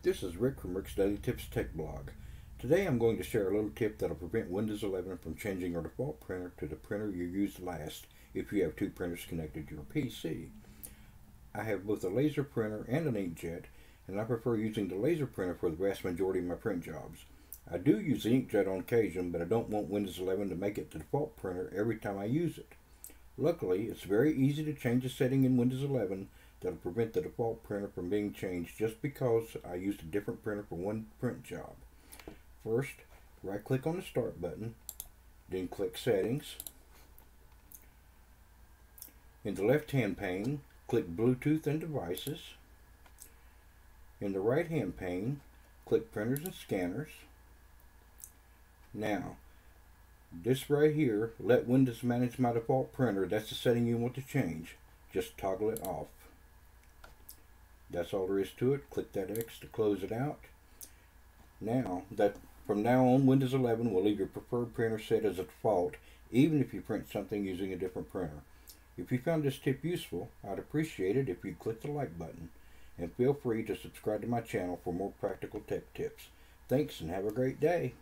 this is Rick from Rick's Daily Tips Tech Blog. Today I'm going to share a little tip that'll prevent Windows 11 from changing your default printer to the printer you used last if you have two printers connected to your PC. I have both a laser printer and an inkjet, and I prefer using the laser printer for the vast majority of my print jobs. I do use the inkjet on occasion, but I don't want Windows 11 to make it the default printer every time I use it. Luckily, it's very easy to change a setting in Windows 11 that'll prevent the default printer from being changed just because I used a different printer for one print job. First, right click on the start button, then click settings. In the left hand pane, click Bluetooth and devices. In the right hand pane, click printers and scanners. Now, this right here, let Windows manage my default printer. That's the setting you want to change. Just toggle it off. That's all there is to it. Click that X to close it out. Now, that from now on, Windows 11 will leave your preferred printer set as a default, even if you print something using a different printer. If you found this tip useful, I'd appreciate it if you click the like button. And feel free to subscribe to my channel for more practical tech tips. Thanks and have a great day.